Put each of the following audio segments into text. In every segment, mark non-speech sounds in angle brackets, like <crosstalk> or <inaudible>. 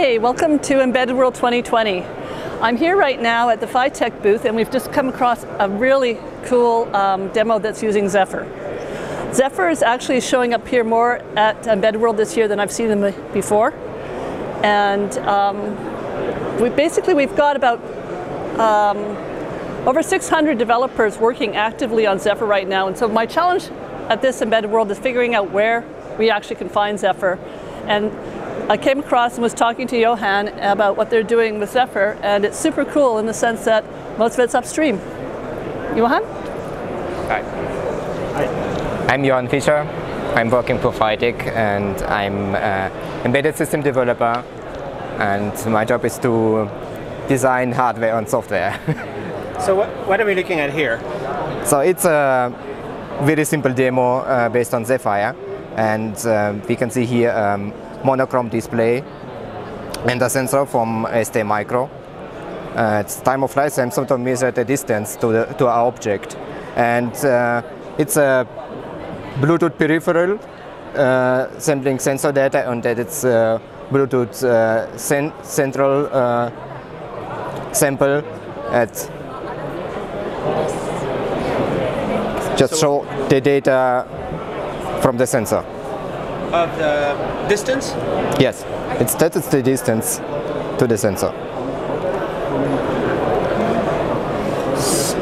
Hey, welcome to Embedded World 2020. I'm here right now at the PHYTEC booth and we've just come across a really cool um, demo that's using Zephyr. Zephyr is actually showing up here more at Embedded World this year than I've seen them before. And um, we basically we've got about um, over 600 developers working actively on Zephyr right now. And so my challenge at this Embedded World is figuring out where we actually can find Zephyr. And I came across and was talking to Johann about what they're doing with Zephyr, and it's super cool in the sense that most of it's upstream. Johann? Hi. Hi. I'm Johann Fischer. I'm working for PHYTEC and I'm an embedded system developer and my job is to design hardware and software. <laughs> so what, what, are we looking at here? So it's a very simple demo uh, based on Zephyr and uh, we can see here um, monochrome display and a sensor from ST Micro. Uh, it's time of flight sensor to measure the distance to, the, to our object. And uh, it's a Bluetooth peripheral uh, sampling sensor data and that it's uh, Bluetooth uh, cen central uh, sample at just show the data from the sensor of the distance? Yes, it's that is the distance to the sensor.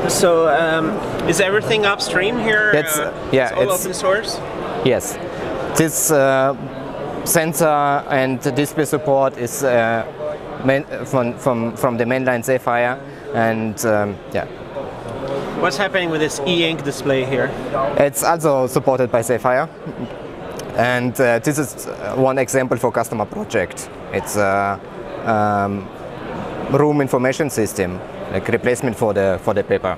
So um, is everything upstream here? That's, uh, yeah, it's all it's, open source? Yes. This uh, sensor and display support is uh, main, from, from, from the mainline Zephyr and um, yeah. What's happening with this e-ink display here? It's also supported by Zephyr. And uh, this is one example for customer project. It's a um, room information system, like replacement for the for the paper.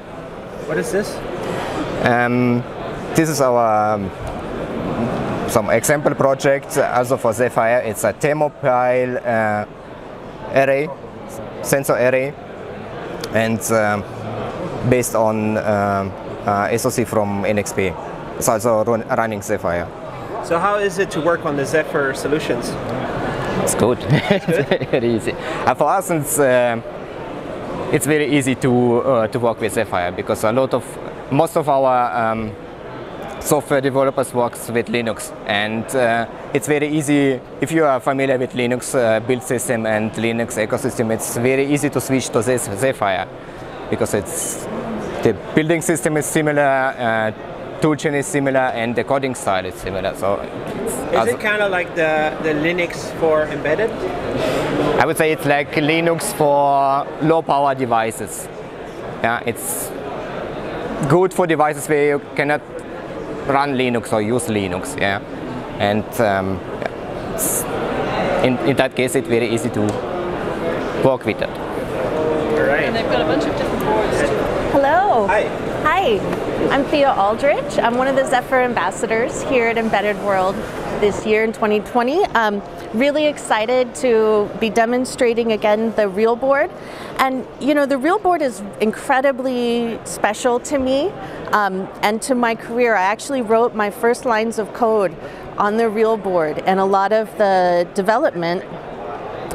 What is this? Um, this is our um, some example project. Also for Zephyr, it's a thermopile uh, array, sensor array, and um, based on um, uh, SoC from NXP. It's also run, running Zephyr. So how is it to work on the Zephyr solutions? It's good. <laughs> it's very easy. Uh, for us, it's, uh, it's very easy to uh, to work with Zephyr because a lot of most of our um, software developers works with Linux, and uh, it's very easy if you are familiar with Linux uh, build system and Linux ecosystem. It's very easy to switch to Zephyr because it's the building system is similar uh, toolchain is similar and the coding style is similar. So is it kind of like the, the Linux for embedded? I would say it's like Linux for low power devices. Yeah, it's good for devices where you cannot run Linux or use Linux. Yeah, and um, in, in that case, it's very easy to work with it. All right. And they've got a bunch of Hi. Hi, I'm Thea Aldrich. I'm one of the Zephyr ambassadors here at Embedded World this year in 2020. Um, really excited to be demonstrating again the reel board. And you know, the reel board is incredibly special to me um, and to my career. I actually wrote my first lines of code on the reel board and a lot of the development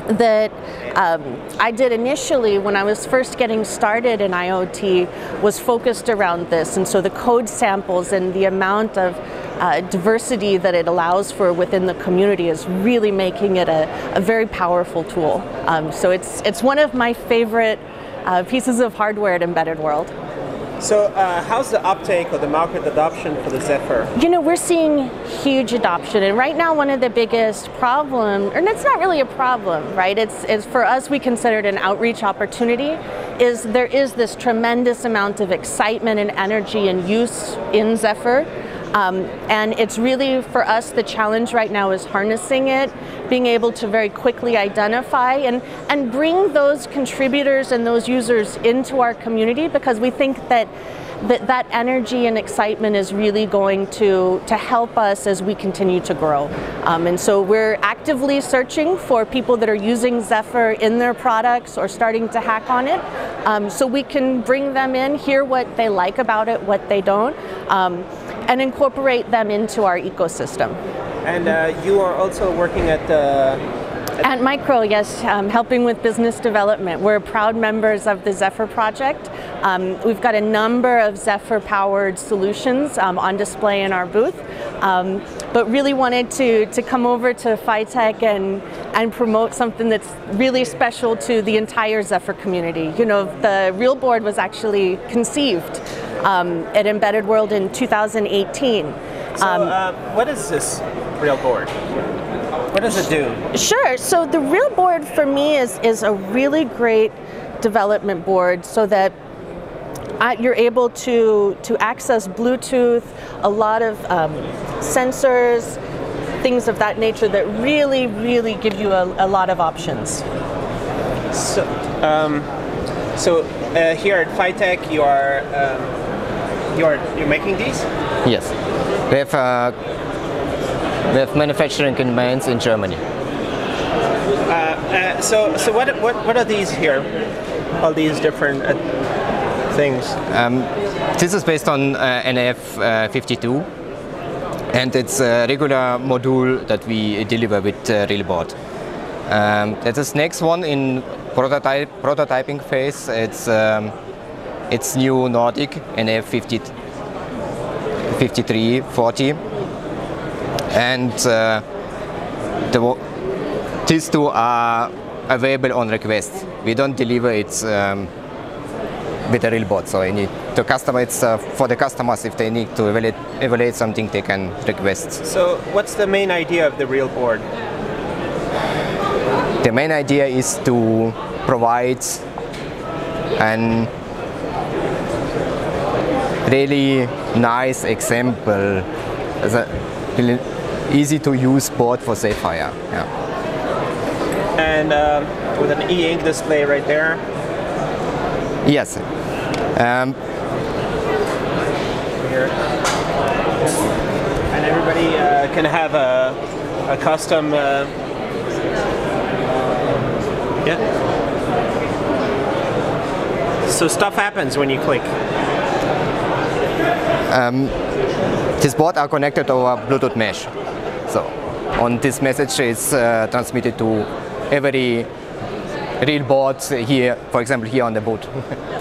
that um, I did initially when I was first getting started in IoT was focused around this. And so the code samples and the amount of uh, diversity that it allows for within the community is really making it a, a very powerful tool. Um, so it's, it's one of my favorite uh, pieces of hardware at Embedded World. So uh, how's the uptake or the market adoption for the Zephyr? You know, we're seeing huge adoption. And right now, one of the biggest problem, and it's not really a problem, right? It's, it's for us, we consider it an outreach opportunity, is there is this tremendous amount of excitement and energy and use in Zephyr. Um, and it's really for us the challenge right now is harnessing it, being able to very quickly identify and, and bring those contributors and those users into our community because we think that that, that energy and excitement is really going to, to help us as we continue to grow. Um, and so we're actively searching for people that are using Zephyr in their products or starting to hack on it um, so we can bring them in, hear what they like about it, what they don't. Um, and incorporate them into our ecosystem. And uh, you are also working at the Antmicro, yes, um, helping with business development. We're proud members of the Zephyr project. Um, we've got a number of Zephyr powered solutions um, on display in our booth, um, but really wanted to, to come over to PHYTEC and, and promote something that's really special to the entire Zephyr community. You know, the reel board was actually conceived um, at Embedded World in 2018. So, uh, what is this reel board? What does it do? Sure. So the reel board for me is is a really great development board so that uh, you're able to to access Bluetooth, a lot of um, sensors, things of that nature that really really give you a, a lot of options. So, um, so uh, here at PHYTEC, you are um, you are you're making these. Yes. We have, uh, we have manufacturing in Mainz in Germany. Uh, so, so what, what what are these here? All these different uh, things. Um, this is based on uh, nRF52 and it's a regular module that we deliver with uh, reel board. Um, this next one in prototype prototyping phase. It's um, it's new Nordic NF50 5340 and uh, the, these two are available on request. We don't deliver it um, with a reel board, so I need to customer it's uh, for the customers if they need to evaluate, evaluate something they can request. So, what's the main idea of the reel board? The main idea is to provide an really nice example as a really easy to use board for Zephyr. Yeah. And um, with an e-ink display right there. Yes. Um, here. And everybody uh, can have a, a custom. Uh, yeah. So stuff happens when you click. Um, these boards are connected over Bluetooth mesh. So on this message is uh, transmitted to every reel board here, for example, here on the boot. <laughs>